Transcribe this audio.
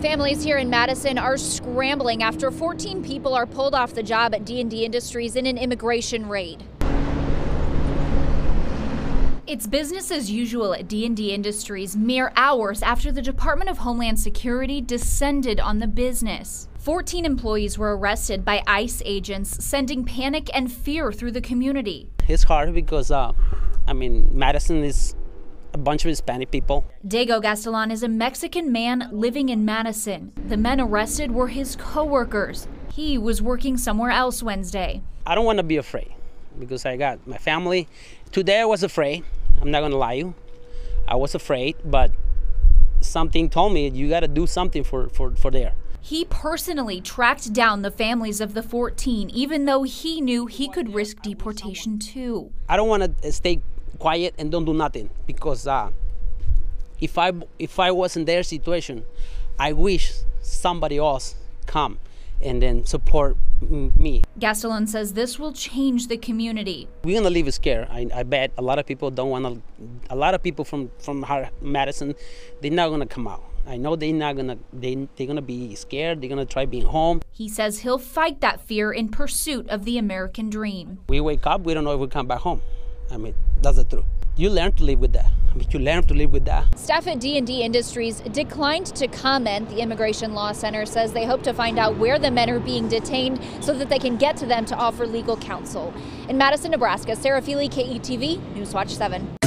Families here in Madison are scrambling after 14 people are pulled off the job at D&D Industries in an immigration raid. It's business as usual at D&D Industries mere hours after the Department of Homeland Security descended on the business. 14 employees were arrested by ICE agents, sending panic and fear through the community. It's hard because, uh, I mean, Madison is a bunch of Hispanic people. Dago Gastelon is a Mexican man living in Madison. The men arrested were his coworkers. He was working somewhere else Wednesday. I don't want to be afraid because I got my family. Today I was afraid. I'm not going to lie you. I was afraid, but something told me you got to do something for, for, for there. He personally tracked down the families of the 14, even though he knew he could risk deportation too. I don't want to stay quiet and don't do nothing because uh, if I if I was in their situation, I wish somebody else come and then support me. Gastelon says this will change the community. We're gonna leave scared. I, I bet a lot of people don't want to. A lot of people from from Madison, they're not gonna come out. I know they're not gonna they they're gonna be scared. They're gonna try being home. He says he'll fight that fear in pursuit of the American dream. We wake up, we don't know if we come back home. I mean, that's the truth. You learn to live with that. I mean, you learn to live with that. Staff at D&D Industries declined to comment. The Immigration Law Center says they hope to find out where the men are being detained so that they can get to them to offer legal counsel. In Madison, Nebraska, Sarah Feely, KETV, Newswatch 7.